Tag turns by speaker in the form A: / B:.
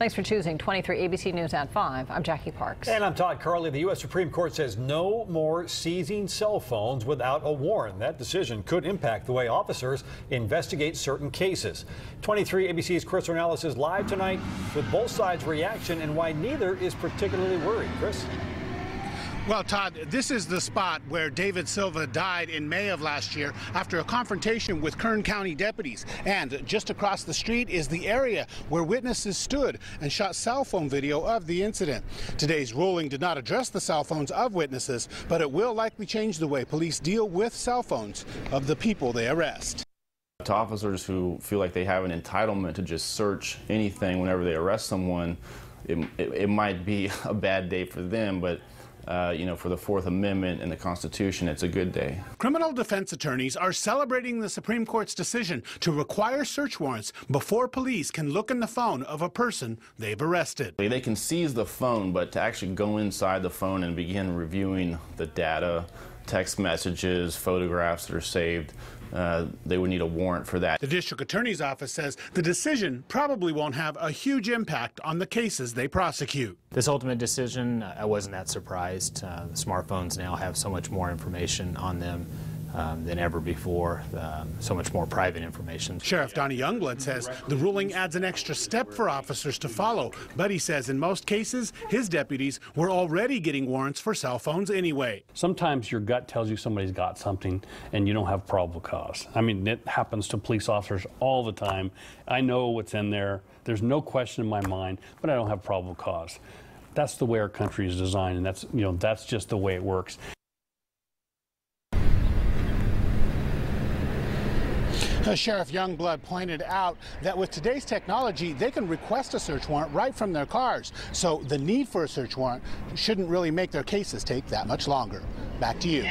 A: Thanks for choosing 23 ABC News at 5. I'm Jackie Parks.
B: And I'm Todd Carley. The U.S. Supreme Court says no more seizing cell phones without a warrant. That decision could impact the way officers investigate certain cases. 23 ABC's Chris Ornelas is live tonight with both sides' reaction and why neither is particularly worried. Chris?
C: Well, Todd, this is the spot where David Silva died in May of last year after a confrontation with Kern County deputies. And just across the street is the area where witnesses stood and shot cell phone video of the incident. Today's ruling did not address the cell phones of witnesses, but it will likely change the way police deal with cell phones of the people they arrest.
D: To officers who feel like they have an entitlement to just search anything whenever they arrest someone, it, it, it might be a bad day for them, but uh, you know, for the Fourth Amendment and the Constitution, it's a good day.
C: Criminal defense attorneys are celebrating the Supreme Court's decision to require search warrants before police can look in the phone of a person they've arrested.
D: They can seize the phone, but to actually go inside the phone and begin reviewing the data, text messages, photographs that are saved, uh, they would need a warrant for that.
C: The district attorney's office says the decision probably won't have a huge impact on the cases they prosecute.
E: This ultimate decision, I wasn't that surprised. Uh, smartphones now have so much more information on them um, than ever before, um, so much more private information.
C: Sheriff Donny Youngblood says the ruling adds an extra step for officers to follow, but he says in most cases, his deputies were already getting warrants for cell phones anyway.
F: Sometimes your gut tells you somebody's got something and you don't have probable cause. I mean, it happens to police officers all the time. I know what's in there. There's no question in my mind, but I don't have probable cause. That's the way our country is designed, and that's you know that's just the way it works.
C: Sheriff Youngblood pointed out that with today's technology, they can request a search warrant right from their cars. So the need for a search warrant shouldn't really make their cases take that much longer. Back to you.